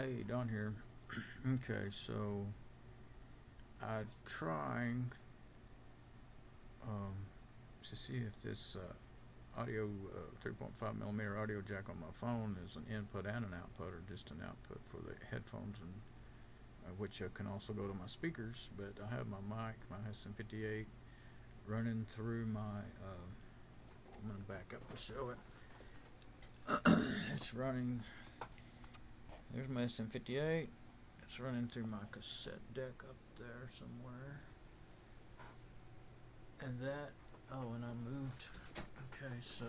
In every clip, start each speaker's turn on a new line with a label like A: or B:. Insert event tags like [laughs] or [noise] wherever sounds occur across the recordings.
A: Hey, Don here. [clears throat] okay, so I'm trying um, to see if this uh, audio uh, 3.5 millimeter audio jack on my phone is an input and an output, or just an output for the headphones, and uh, which uh, can also go to my speakers. But I have my mic, my SM58, running through my. Uh, I'm gonna back up and show it. [clears throat] it's running there's my SM58. It's running through my cassette deck up there somewhere. And that, oh, and I moved, okay, so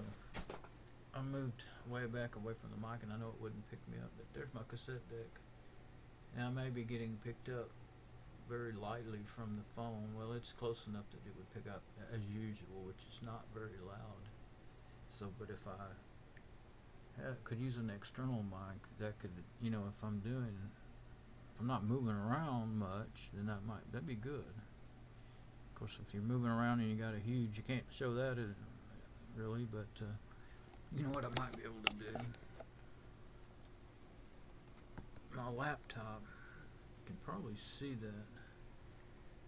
A: I moved way back away from the mic and I know it wouldn't pick me up, but there's my cassette deck. Now I may be getting picked up very lightly from the phone. Well, it's close enough that it would pick up as usual, which is not very loud. So, but if I could use an external mic that could you know if I'm doing if I'm not moving around much then that might that'd be good. Of course if you're moving around and you got a huge you can't show that uh, really but uh, you know what I might be able to do? My laptop you can probably see that.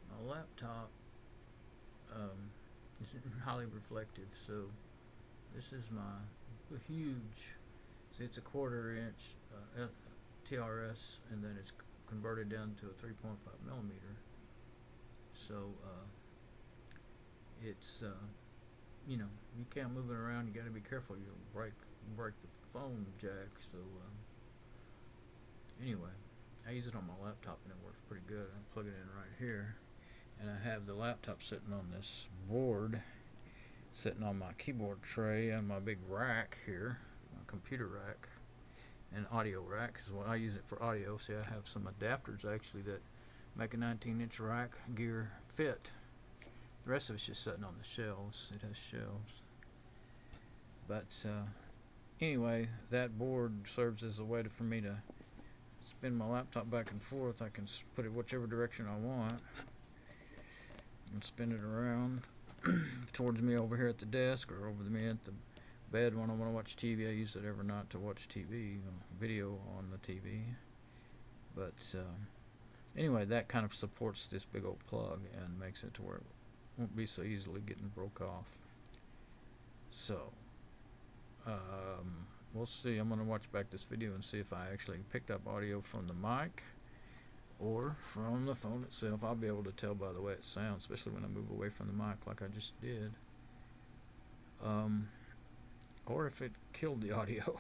A: My laptop um, is [laughs] highly reflective so this is my huge see it's a quarter inch uh, TRS and then it's converted down to a 3.5 millimeter. So uh, it's uh, you know you can't move it around you got to be careful you'll break break the phone jack so um, anyway I use it on my laptop and it works pretty good. I plug it in right here and I have the laptop sitting on this board sitting on my keyboard tray and my big rack here, my computer rack and audio rack is what I use it for audio. See, I have some adapters actually that make a 19 inch rack gear fit. The rest of it's just sitting on the shelves. It has shelves. But uh, anyway, that board serves as a way to, for me to spin my laptop back and forth. I can put it whichever direction I want and spin it around [clears throat] towards me over here at the desk or over me at the bed when I want to watch TV. I use it every night to watch TV, video on the TV. But uh, anyway, that kind of supports this big old plug and makes it to where it won't be so easily getting broke off. So, um, we'll see. I'm going to watch back this video and see if I actually picked up audio from the mic or from the phone itself. I'll be able to tell by the way it sounds, especially when I move away from the mic like I just did. Um, or if it killed the [laughs] audio.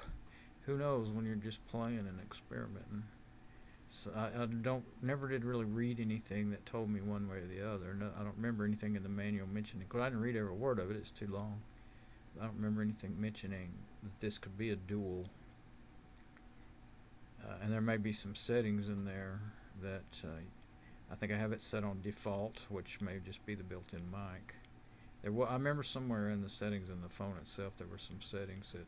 A: Who knows when you're just playing and experimenting. So I, I, don't never did really read anything that told me one way or the other. No, I don't remember anything in the manual mentioning. Because I didn't read every word of it. It's too long. I don't remember anything mentioning that this could be a dual. Uh, and there may be some settings in there that uh, I think I have it set on default, which may just be the built-in mic. There, I remember somewhere in the settings in the phone itself there were some settings that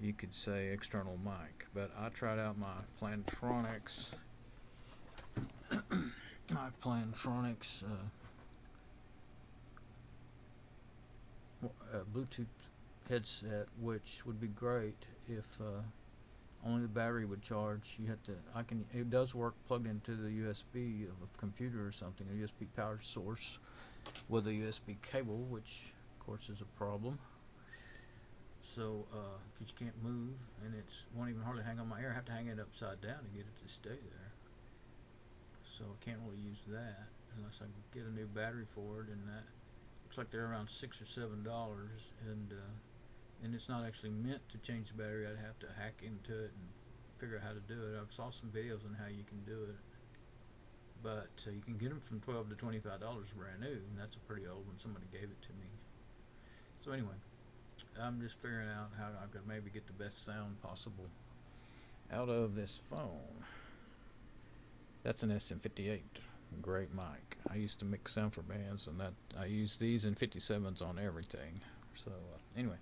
A: you could say external mic, but I tried out my Plantronics, [coughs] my Plantronics uh, uh, Bluetooth headset, which would be great if uh, only the battery would charge. You have to, I can, it does work plugged into the USB of a computer or something, a USB power source with a USB cable, which of course is a problem. So, because uh, you can't move and it won't even hardly hang on my ear, I have to hang it upside down to get it to stay there. So I can't really use that unless I get a new battery for it, and that looks like they're around six or seven dollars, and uh, and it's not actually meant to change the battery. I'd have to hack into it and figure out how to do it. I've saw some videos on how you can do it, but uh, you can get them from twelve to twenty-five dollars brand new, and that's a pretty old one. Somebody gave it to me. So anyway, I'm just figuring out how I could maybe get the best sound possible out of this phone. That's an SM58 great mic. I used to mix sound for bands, and that I use these and 57s on everything. So uh, anyway.